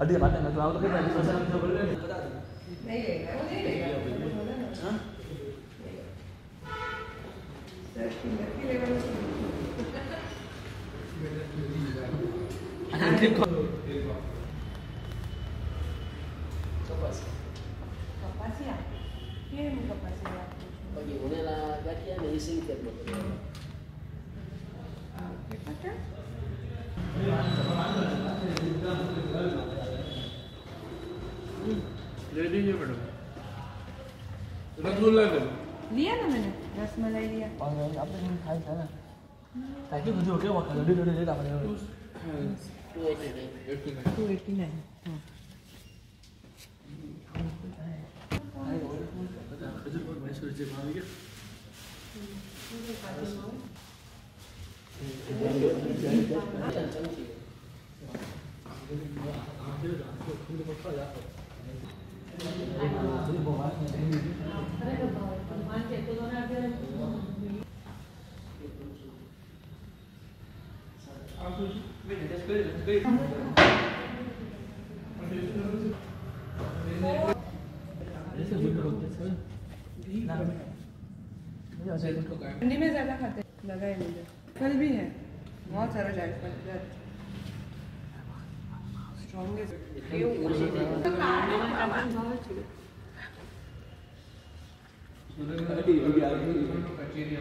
අඩිය මට නැතුවම කේ පැටි සසන ප්‍රබල නෑ නෑ Capacidad. ¿Qué es mi capacidad? Porque una de ले लीजिए मैडम। रसगुल्ला ले लिया ना मैंने रसमलाई लिया। और आप लोग खाई था ना। ताकि मुझे ओके वो कर दे दे दे आप लोग Two eighty nine. Two eighty nine. खजूर बहुत मैसूर से मार गया ठंडी में ज़्यादा खाते लगा है मुझे फल भी है। बहुत सारा जायफल कचेरी